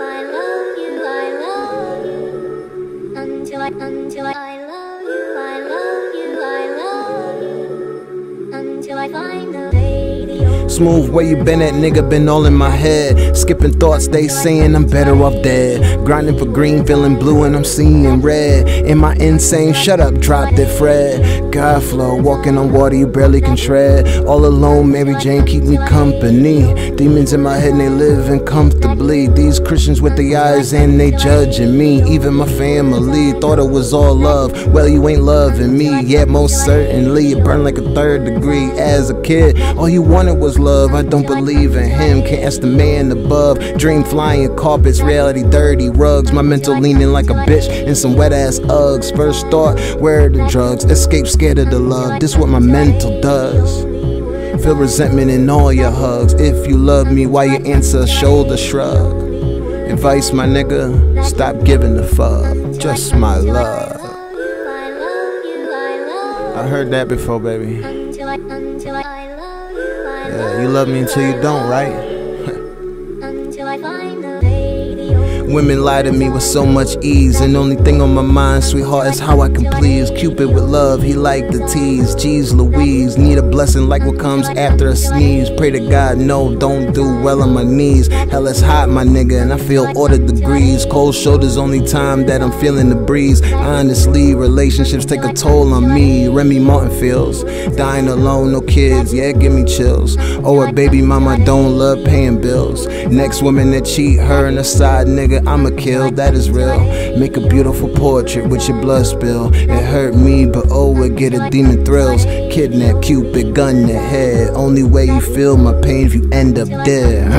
I love you, I love you. Until I, until I, I love you, I love you, I love you. Until I find radio. Smooth, where you been at, nigga? Been all in my head. Skipping thoughts, they saying I'm better off dead. Grinding for green, feeling blue, and I'm seeing red. In my insane, shut up, drop it, Fred. God flow, walking on water you barely can tread. All alone, Mary Jane, keep me company. Demons in my head, and they living comfortably. These Christians with the eyes, and they judging me. Even my family thought it was all love. Well, you ain't loving me, yet most certainly. It burned like a third degree as a kid. All you wanted was love. I don't believe in him. Can't ask the man above. Dream flying carpets, reality dirty rugs. My mental leaning like a bitch in some wet ass Uggs. First thought, where are the drugs? Escape scared of the love. This what my mental does. Feel resentment in all your hugs. If you love me, why you answer a shoulder shrug? Advice, my nigga, stop giving a fuck. Just my love. I love you, I love I heard that before, baby. Love me until you don't, right? Women lie to me with so much ease, and only thing on my mind, sweetheart, is how I can please. Cupid with love, he like the tease. Jeez Louise, need a blessing like what comes after a sneeze. Pray to God, no, don't do well on my knees. Hell, it's hot, my nigga, and I feel order degrees. Cold shoulders, only time that I'm feeling the breeze. Honestly, relationships take a toll on me. Remy Martin feels dying alone, no kids, yeah, give me chills. Oh, a baby mama don't love paying bills. Next woman that cheat her and a side nigga, I'ma kill, that is real. Make a beautiful portrait with your blood spill. It hurt me, but oh, it get a demon thrills. Kidnap Cupid, gun the head. Only way you feel my pain if you end up dead.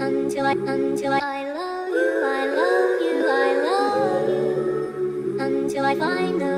Until I, until I, I love you, I love you, I love you. Until I find